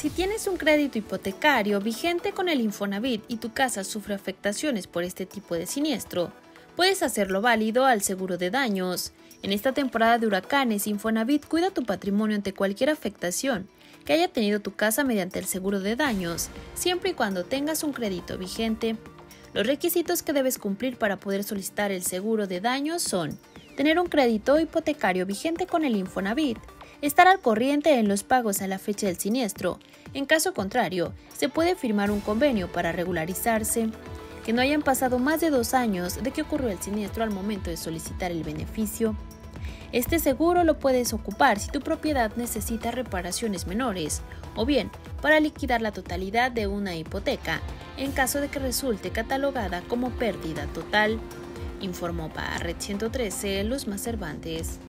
Si tienes un crédito hipotecario vigente con el Infonavit y tu casa sufre afectaciones por este tipo de siniestro, puedes hacerlo válido al seguro de daños. En esta temporada de huracanes, Infonavit cuida tu patrimonio ante cualquier afectación que haya tenido tu casa mediante el seguro de daños, siempre y cuando tengas un crédito vigente. Los requisitos que debes cumplir para poder solicitar el seguro de daños son tener un crédito hipotecario vigente con el Infonavit, estar al corriente en los pagos a la fecha del siniestro. En caso contrario, se puede firmar un convenio para regularizarse. Que no hayan pasado más de dos años de que ocurrió el siniestro al momento de solicitar el beneficio. Este seguro lo puedes ocupar si tu propiedad necesita reparaciones menores o bien para liquidar la totalidad de una hipoteca en caso de que resulte catalogada como pérdida total, informó para Red 113 Luz Más Cervantes.